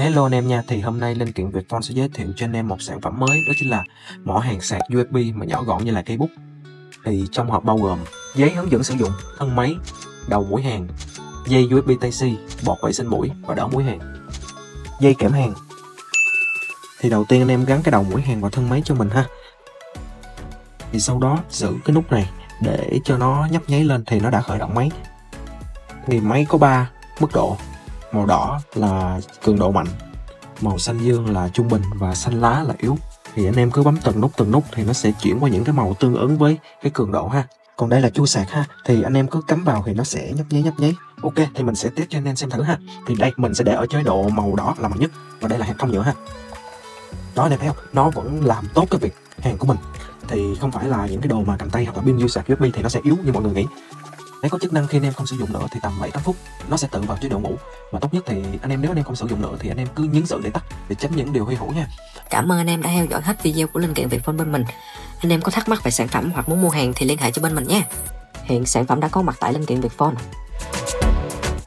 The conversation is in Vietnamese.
Hello anh em nha, thì hôm nay Linh Kiện Việt Phone sẽ giới thiệu cho anh em một sản phẩm mới đó chính là mỏ hàng sạc USB mà nhỏ gọn như là cây bút. Thì trong hộp bao gồm giấy hướng dẫn sử dụng, thân máy, đầu mũi hàng, dây USB Type-C, bọt vệ sinh mũi và đỡ mũi hàng, dây kẽm hàng. Thì đầu tiên anh em gắn cái đầu mũi hàng vào thân máy cho mình ha. Thì sau đó giữ cái nút này để cho nó nhấp nháy lên thì nó đã khởi động máy. Thì máy có 3 mức độ màu đỏ là cường độ mạnh, màu xanh dương là trung bình và xanh lá là yếu. Thì anh em cứ bấm từng nút từng nút thì nó sẽ chuyển qua những cái màu tương ứng với cái cường độ ha. Còn đây là chua sạc ha, thì anh em cứ cắm vào thì nó sẽ nhấp nháy nhấp nháy. Ok, thì mình sẽ test cho anh em xem thử ha. Thì đây, mình sẽ để ở chế độ màu đỏ là mạnh nhất và đây là hàng không nhựa ha. Đó, anh em thấy không? Nó vẫn làm tốt cái việc hàng của mình. Thì không phải là những cái đồ mà cầm tay hoặc là pin sạc USB thì nó sẽ yếu như mọi người nghĩ. Đấy có chức năng khi anh em không sử dụng nữa thì tầm 7 8 phút, nó sẽ tự vào chế độ ngủ. Và tốt nhất thì anh em nếu anh em không sử dụng nữa thì anh em cứ nhấn giữ để tắt để tránh những điều hy hữu nha. Cảm ơn anh em đã theo dõi hết video của linh kiện Việt Phone bên mình. Anh em có thắc mắc về sản phẩm hoặc muốn mua hàng thì liên hệ cho bên mình nhé. Hiện sản phẩm đã có mặt tại linh kiện Việt Phone.